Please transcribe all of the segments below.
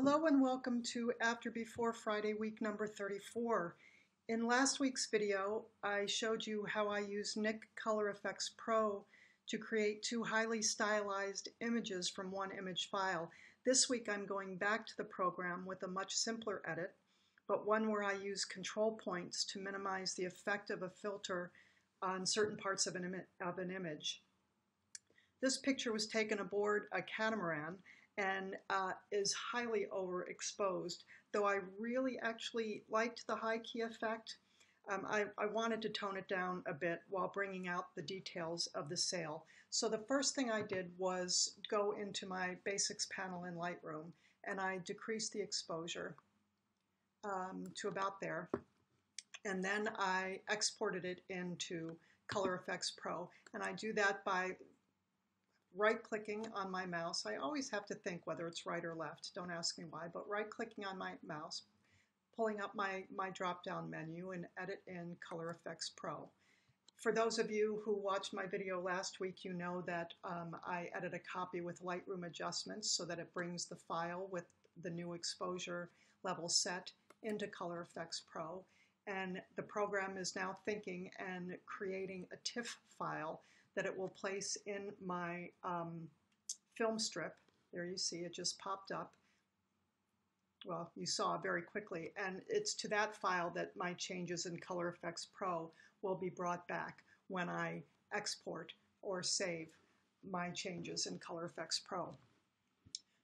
Hello and welcome to After Before Friday week number 34. In last week's video, I showed you how I use Nik Color Efex Pro to create two highly stylized images from one image file. This week I'm going back to the program with a much simpler edit, but one where I use control points to minimize the effect of a filter on certain parts of an, of an image. This picture was taken aboard a catamaran and uh, is highly overexposed. Though I really actually liked the high key effect, um, I, I, wanted to tone it down a bit while bringing out the details of the sail. So the first thing I did was go into my basics panel in Lightroom and I decreased the exposure um, to about there. And then I exported it into Color Efex Pro. And I do that by right clicking on my mouse. I always have to think whether it's right or left. Don't ask me why, but right clicking on my mouse, pulling up my, my drop down menu and edit in Color Efex Pro. For those of you who watched my video last week, you know that um, I edit a copy with Lightroom adjustments so that it brings the file with the new exposure level set into Color Efex Pro. And the program is now thinking and creating a TIFF file that it will place in my um, film strip. There you see it just popped up. Well, you saw very quickly. And it's to that file that my changes in Color Efex Pro will be brought back when I export or save my changes in Color Efex Pro.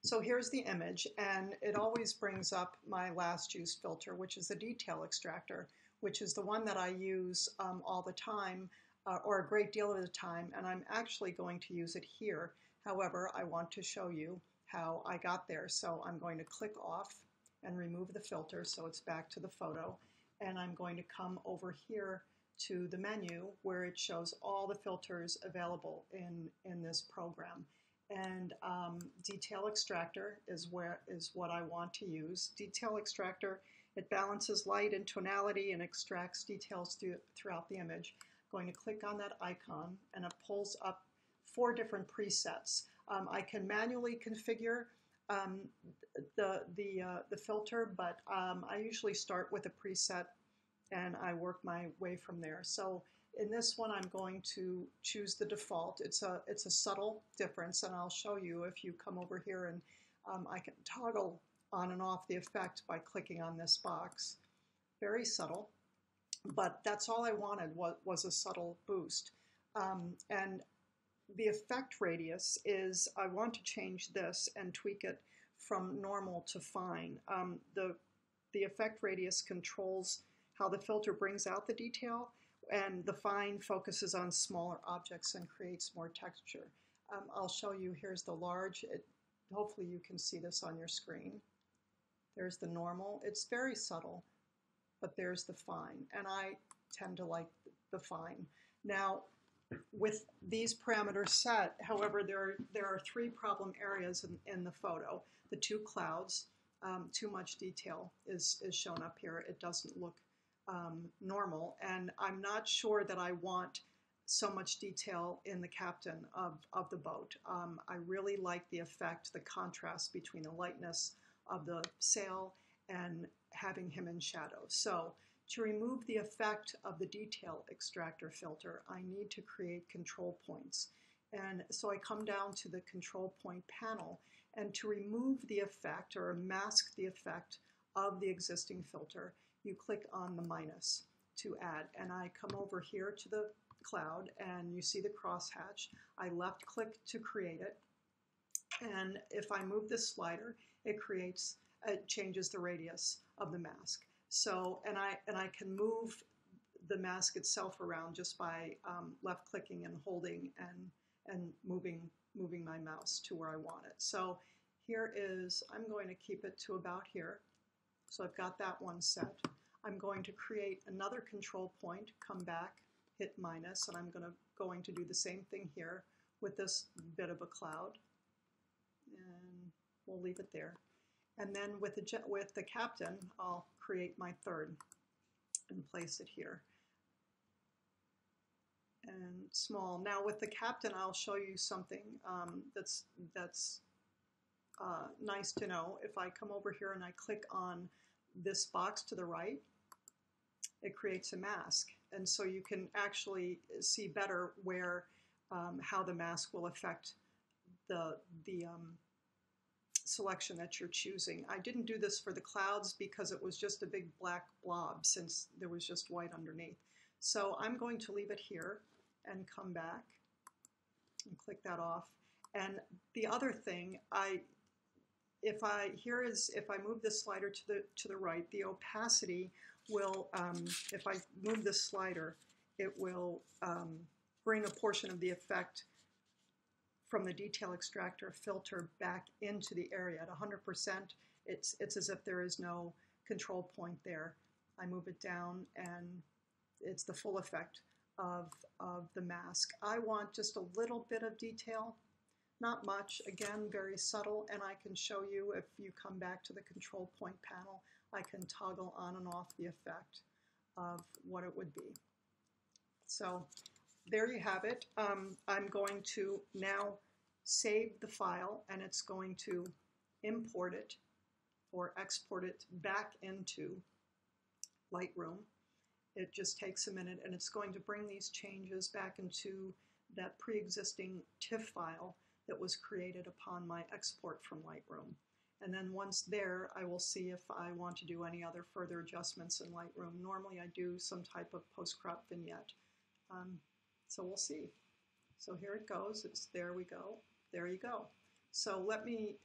So here's the image, and it always brings up my last used filter, which is the detail extractor, which is the one that I use um, all the time uh, or a great deal of the time, and I'm actually going to use it here. However, I want to show you how I got there. So I'm going to click off and remove the filter so it's back to the photo. And I'm going to come over here to the menu where it shows all the filters available in, in this program. And um, Detail Extractor is, where, is what I want to use. Detail Extractor, it balances light and tonality and extracts details through, throughout the image going to click on that icon and it pulls up four different presets. Um, I can manually configure um, the, the, uh, the filter, but um, I usually start with a preset and I work my way from there. So in this one, I'm going to choose the default. It's a, it's a subtle difference, and I'll show you if you come over here and um, I can toggle on and off the effect by clicking on this box. Very subtle but that's all I wanted was, was a subtle boost. Um, and the effect radius is, I want to change this and tweak it from normal to fine. Um, the, the effect radius controls how the filter brings out the detail, and the fine focuses on smaller objects and creates more texture. Um, I'll show you, here's the large, it, hopefully you can see this on your screen. There's the normal, it's very subtle but there's the fine. And I tend to like the fine. Now, with these parameters set, however, there are, there are three problem areas in, in the photo. The two clouds, um, too much detail is, is shown up here. It doesn't look um, normal. And I'm not sure that I want so much detail in the captain of, of the boat. Um, I really like the effect, the contrast between the lightness of the sail and having him in shadow. So to remove the effect of the detail extractor filter, I need to create control points. And so I come down to the control point panel and to remove the effect or mask the effect of the existing filter, you click on the minus to add. And I come over here to the cloud and you see the crosshatch. I left click to create it. And if I move this slider, it creates it changes the radius of the mask. So, and I, and I can move the mask itself around just by um, left clicking and holding and, and moving, moving my mouse to where I want it. So here is, I'm going to keep it to about here. So I've got that one set. I'm going to create another control point, come back, hit minus, and I'm going to, going to do the same thing here with this bit of a cloud. And we'll leave it there. And then with the, with the captain, I'll create my third and place it here. And small. Now with the captain, I'll show you something um, that's, that's uh, nice to know, if I come over here and I click on this box to the right, it creates a mask. And so you can actually see better where, um, how the mask will affect the, the um, selection that you're choosing. I didn't do this for the clouds because it was just a big black blob since there was just white underneath. So I'm going to leave it here and come back and click that off. And the other thing, I if I here is if I move this slider to the to the right, the opacity will um, if I move this slider, it will um, bring a portion of the effect from the detail extractor filter back into the area at 100%. It's it's as if there is no control point there. I move it down and it's the full effect of, of the mask. I want just a little bit of detail, not much, again, very subtle, and I can show you if you come back to the control point panel, I can toggle on and off the effect of what it would be. So there you have it. Um, I'm going to now save the file and it's going to import it or export it back into Lightroom. It just takes a minute and it's going to bring these changes back into that pre-existing TIFF file that was created upon my export from Lightroom. And then once there, I will see if I want to do any other further adjustments in Lightroom. Normally I do some type of post-crop vignette. Um, so we'll see. So here it goes. It's there we go. There you go. So let me,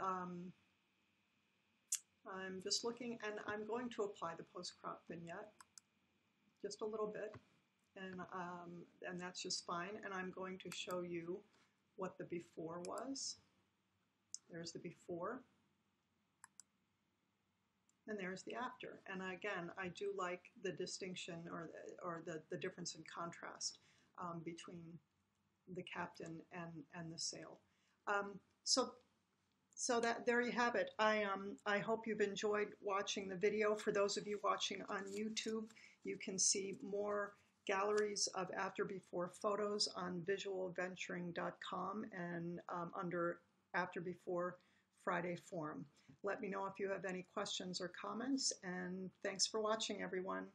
um, I'm just looking and I'm going to apply the post-crop vignette just a little bit, and, um, and that's just fine. And I'm going to show you what the before was. There's the before. And there's the after. And again, I do like the distinction or the, or the, the difference in contrast um, between the captain and, and the sail. Um, so so that there you have it. I um I hope you've enjoyed watching the video. For those of you watching on YouTube, you can see more galleries of after before photos on visualventuring.com and um, under after before Friday forum. Let me know if you have any questions or comments and thanks for watching everyone.